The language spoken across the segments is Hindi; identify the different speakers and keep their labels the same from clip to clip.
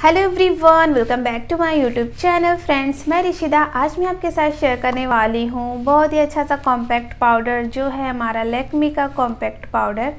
Speaker 1: Hello everyone welcome back to my YouTube channel friends मैं रिशिदा, आज मैं आपके साथ शेयर करने वाली हूँ बहुत ही अच्छा सा कॉम्पैक्ट पाउडर जो है हमारा लेकमी का कॉम्पैक्ट पाउडर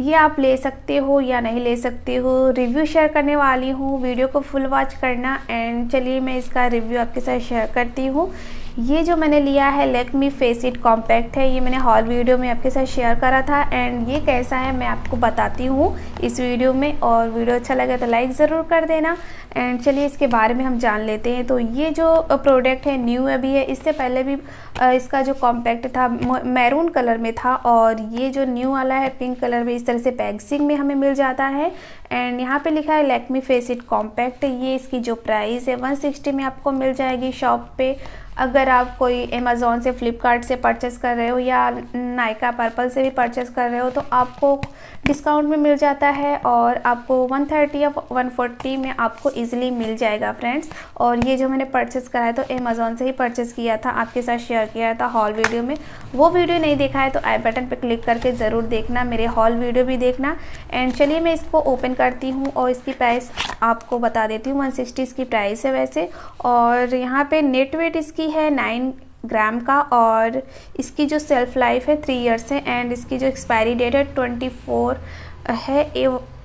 Speaker 1: ये आप ले सकते हो या नहीं ले सकते हो रिव्यू शेयर करने वाली हूँ वीडियो को फुल वॉच करना। एंड चलिए मैं इसका रिव्यू आपके साथ शेयर करती हूँ। ये जो मैंने लिया है लेकमी फेस इट कॉम्पैक्ट है, ये मैंने हॉल वीडियो में आपके साथ शेयर करा था एंड ये कैसा है मैं आपको बताती हूँ इस वीडियो में और वीडियो अच्छा लगे तो लाइक ज़रूर कर देना एंड चलिए इसके बारे में हम जान लेते हैं। तो ये जो प्रोडक्ट है न्यू अभी है, इससे पहले भी इसका जो कॉम्पैक्ट था मैरून कलर में था और ये जो न्यू वाला है पिंक कलर में इस तरह से पैक्सिंग में हमें मिल जाता है एंड यहाँ पे लिखा है लेकमी फेस इट कॉम्पैक्ट ये इसकी जो प्राइस है 160 में आपको मिल जाएगी शॉप पे। अगर आप कोई अमेज़ोन से फ़्लिपकार्ट से परचेज़ कर रहे हो या नायका पर्पल से भी परचेज़ कर रहे हो तो आपको डिस्काउंट में मिल जाता है और आपको 130 या 140 में आपको इजीली मिल जाएगा फ्रेंड्स और ये जो मैंने परचेस करा है तो अमेज़ोन से ही परचेस किया था, आपके साथ शेयर किया था हॉल वीडियो में. वो वीडियो नहीं देखा है तो आई बटन पर क्लिक करके ज़रूर देखना, मेरे हॉल वीडियो भी देखना. एंड चलिए मैं इसको ओपन करती हूँ और इसकी प्राइस आपको बता देती हूँ. वन इसकी प्राइस है वैसे. और यहाँ पर नेट वेट इसकी है नाइन ग्राम का और इसकी जो सेल्फ़ लाइफ है थ्री इयर्स है एंड इसकी जो एक्सपायरी डेट है ट्वेंटी फोर है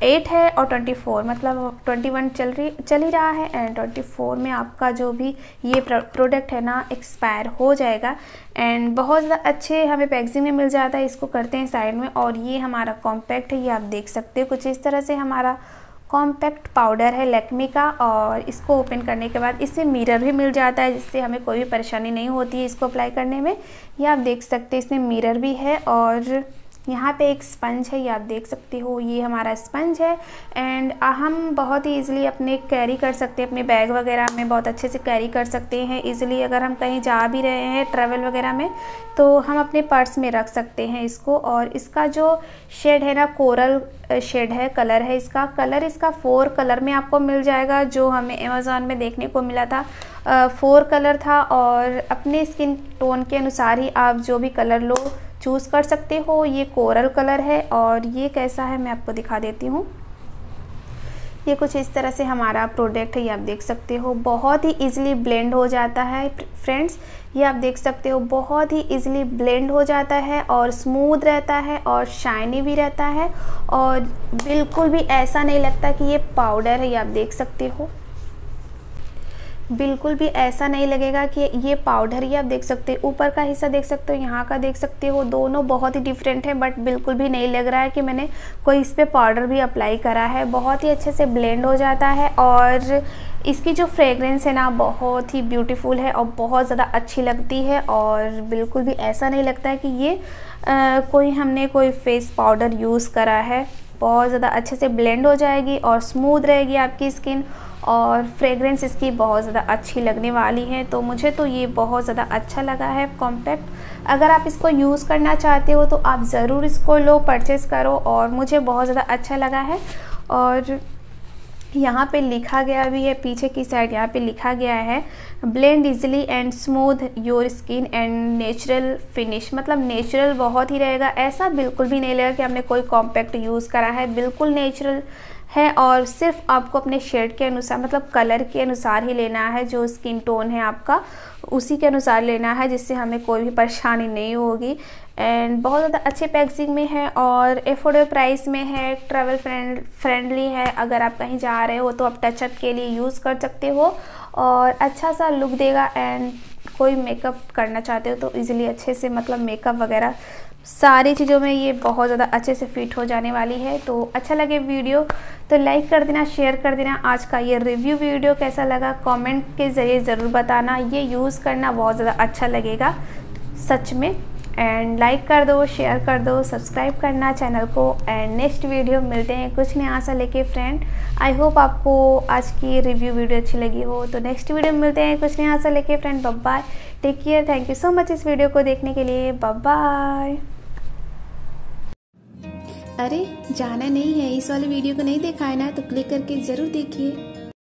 Speaker 1: एट है और ट्वेंटी फोर मतलब ट्वेंटी वन चल रही, चल ही रहा है एंड ट्वेंटी फोर में आपका जो भी ये प्रोडक्ट है ना एक्सपायर हो जाएगा एंड बहुत ज़्यादा अच्छे हमें पैकेजिंग में मिल जाता है, इसको करते हैं साइड में और ये हमारा कॉम्पैक्ट है, ये आप देख सकते हो कुछ इस तरह से हमारा कॉम्पैक्ट पाउडर है लैक्मे का और इसको ओपन करने के बाद इससे मिरर भी मिल जाता है जिससे हमें कोई भी परेशानी नहीं होती है इसको अप्लाई करने में। ये आप देख सकते हैं इसमें मिरर भी है और यहाँ पे एक स्पंज है, ये आप देख सकते हो, ये हमारा स्पंज है एंड हम बहुत ही ईजिली अपने कैरी कर सकते हैं, अपने बैग वगैरह में बहुत अच्छे से कैरी कर सकते हैं ईजिली अगर हम कहीं जा भी रहे हैं ट्रैवल वगैरह में तो हम अपने पर्स में रख सकते हैं इसको और इसका जो शेड है ना कोरल शेड है कलर है इसका कलर इसका फोर कलर में आपको मिल जाएगा, जो हमें अमेज़ोन में देखने को मिला था फोर कलर था और अपने स्किन टोन के अनुसार ही आप जो भी कलर लो चूज़ कर सकते हो। ये कोरल कलर है और ये कैसा है मैं आपको दिखा देती हूँ। ये कुछ इस तरह से हमारा प्रोडक्ट है, ये आप देख सकते हो। बहुत ही इजीली ब्लेंड हो जाता है फ्रेंड्स ये आप देख सकते हो। बहुत ही इजीली ब्लेंड हो जाता है और स्मूथ रहता है और शाइनी भी रहता है और बिल्कुल भी ऐसा नहीं लगता कि ये पाउडर है, ये आप देख सकते हो। बिल्कुल भी ऐसा नहीं लगेगा कि ये पाउडर ही आप देख सकते हो। ऊपर का हिस्सा देख सकते हो यहाँ का देख सकते हो। दोनों बहुत ही डिफरेंट है बट बिल्कुल भी नहीं लग रहा है कि मैंने कोई इस पर पाउडर भी अप्लाई करा है। बहुत ही अच्छे से ब्लेंड हो जाता है और इसकी जो फ्रेगरेंस है ना बहुत ही ब्यूटीफुल है और बहुत ज़्यादा अच्छी लगती है और बिल्कुल भी ऐसा नहीं लगता है कि ये आ, कोई हमने कोई फेस पाउडर यूज़ करा है। बहुत ज़्यादा अच्छे से ब्लेंड हो जाएगी और स्मूथ रहेगी आपकी स्किन और फ्रेगरेंस इसकी बहुत ज़्यादा अच्छी लगने वाली है। तो मुझे तो ये बहुत ज़्यादा अच्छा लगा है कॉम्पैक्ट अगर आप इसको यूज़ करना चाहते हो तो आप ज़रूर इसको लो परचेज़ करो और मुझे बहुत ज़्यादा अच्छा लगा है। और यहाँ पे लिखा गया भी है, पीछे की साइड यहाँ पे लिखा गया है blend easily and smooth your skin and natural finish मतलब नेचुरल बहुत ही रहेगा, ऐसा बिल्कुल भी नहीं लगेगा कि हमने कोई कॉम्पैक्ट यूज़ करा है, बिल्कुल नेचुरल है और सिर्फ़ आपको अपने शेड के अनुसार मतलब कलर के अनुसार ही लेना है, जो स्किन टोन है आपका, उसी के अनुसार लेना है, जिससे हमें कोई भी परेशानी नहीं होगी। एंड बहुत ज़्यादा अच्छे पैकेजिंग में है और एफोर्डेबल प्राइस में है ट्रैवल फ्रेंड फ्रेंडली है। अगर आप कहीं जा रहे हो तो आप टचअप के लिए यूज़ कर सकते हो और अच्छा सा लुक देगा। एंड कोई मेकअप करना चाहते हो तो इजीली अच्छे से मतलब मेकअप वगैरह सारी चीज़ों में ये बहुत ज़्यादा अच्छे से फिट हो जाने वाली है। तो अच्छा लगे वीडियो तो लाइक कर देना शेयर कर देना। आज का ये रिव्यू वीडियो कैसा लगा कमेंट के ज़रिए ज़रूर बताना। ये यूज़ करना बहुत ज़्यादा अच्छा लगेगा, सच में। एंड लाइक कर दो शेयर कर दो सब्सक्राइब करना चैनल को। एंड नेक्स्ट वीडियो मिलते हैं कुछ नया सा लेके फ्रेंड आई होप आपको आज की रिव्यू वीडियो अच्छी लगी हो। तो नेक्स्ट वीडियो मिलते हैं कुछ नया सा लेके friend bye take care thank you so much इस वीडियो को देखने के लिए। बाय अरे, जाना नहीं है। इस वाले वीडियो को नहीं देखा है ना तो क्लिक करके ज़रूर देखिए।